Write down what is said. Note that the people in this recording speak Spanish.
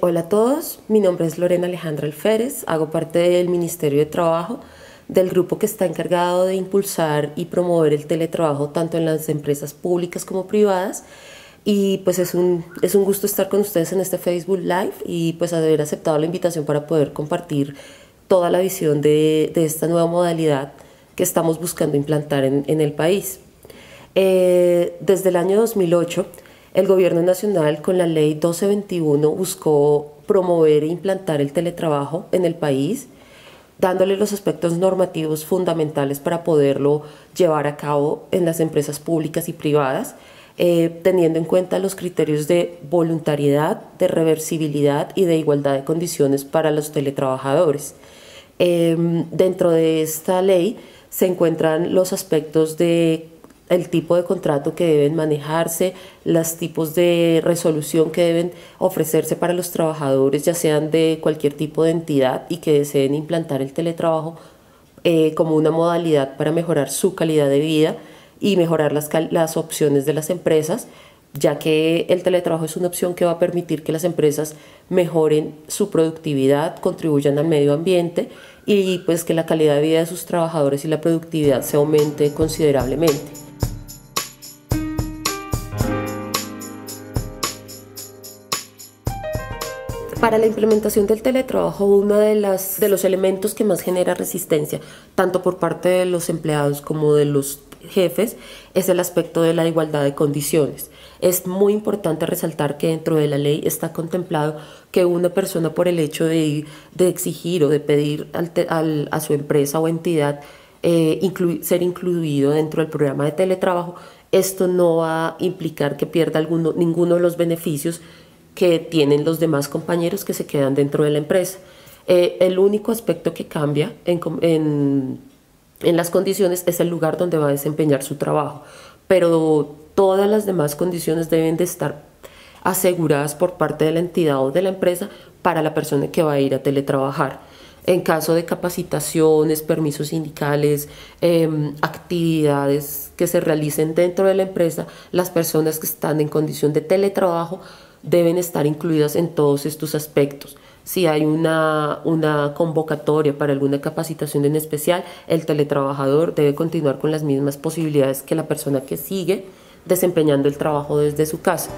Hola a todos, mi nombre es Lorena Alejandra Alférez, hago parte del Ministerio de Trabajo, del grupo que está encargado de impulsar y promover el teletrabajo tanto en las empresas públicas como privadas. Y pues es un, es un gusto estar con ustedes en este Facebook Live y pues haber aceptado la invitación para poder compartir toda la visión de, de esta nueva modalidad que estamos buscando implantar en, en el país. Eh, desde el año 2008, el Gobierno Nacional con la Ley 1221 buscó promover e implantar el teletrabajo en el país, dándole los aspectos normativos fundamentales para poderlo llevar a cabo en las empresas públicas y privadas, eh, teniendo en cuenta los criterios de voluntariedad, de reversibilidad y de igualdad de condiciones para los teletrabajadores. Em, dentro de esta ley se encuentran los aspectos de el tipo de contrato que deben manejarse, los tipos de resolución que deben ofrecerse para los trabajadores, ya sean de cualquier tipo de entidad y que deseen implantar el teletrabajo eh, como una modalidad para mejorar su calidad de vida y mejorar las, las opciones de las empresas, ya que el teletrabajo es una opción que va a permitir que las empresas mejoren su productividad, contribuyan al medio ambiente y pues que la calidad de vida de sus trabajadores y la productividad se aumente considerablemente. Para la implementación del teletrabajo, uno de, las, de los elementos que más genera resistencia, tanto por parte de los empleados como de los jefes, es el aspecto de la igualdad de condiciones. Es muy importante resaltar que dentro de la ley está contemplado que una persona por el hecho de, de exigir o de pedir al, a su empresa o entidad eh, ser incluido dentro del programa de teletrabajo, esto no va a implicar que pierda alguno, ninguno de los beneficios que tienen los demás compañeros que se quedan dentro de la empresa. Eh, el único aspecto que cambia en, las condiciones es el lugar donde va a desempeñar su trabajo, pero todas las demás condiciones deben de estar aseguradas por parte de la entidad o de la empresa para la persona que va a ir a teletrabajar. En caso de capacitaciones, permisos sindicales, em, actividades que se realicen dentro de la empresa, las personas que están en condición de teletrabajo deben estar incluidas en todos estos aspectos. Si hay una, una convocatoria para alguna capacitación en especial, el teletrabajador debe continuar con las mismas posibilidades que la persona que sigue desempeñando el trabajo desde su casa.